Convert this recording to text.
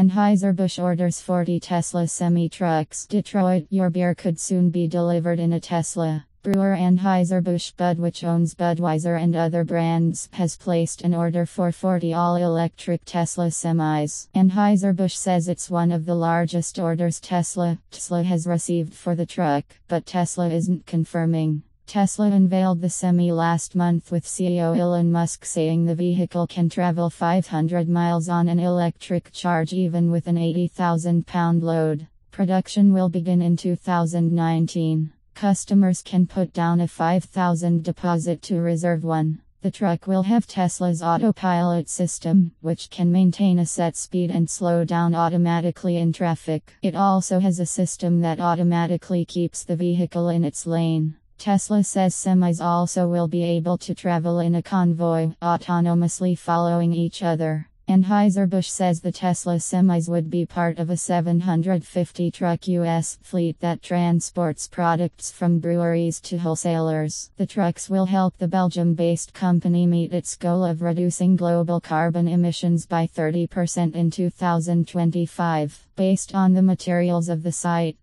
Anheuser-Busch orders 40 Tesla semi-trucks. Detroit, your beer could soon be delivered in a Tesla. Brewer Anheuser-Busch Bud which owns Budweiser and other brands has placed an order for 40 all-electric Tesla semis. Anheuser-Busch says it's one of the largest orders Tesla, Tesla has received for the truck, but Tesla isn't confirming. Tesla unveiled the Semi last month with CEO Elon Musk saying the vehicle can travel 500 miles on an electric charge even with an 80,000 pound load. Production will begin in 2019. Customers can put down a 5000 deposit to reserve one. The truck will have Tesla's autopilot system, which can maintain a set speed and slow down automatically in traffic. It also has a system that automatically keeps the vehicle in its lane. Tesla says semis also will be able to travel in a convoy, autonomously following each other. Anheuser-Busch says the Tesla semis would be part of a 750 truck US fleet that transports products from breweries to wholesalers. The trucks will help the Belgium-based company meet its goal of reducing global carbon emissions by 30% in 2025. Based on the materials of the site,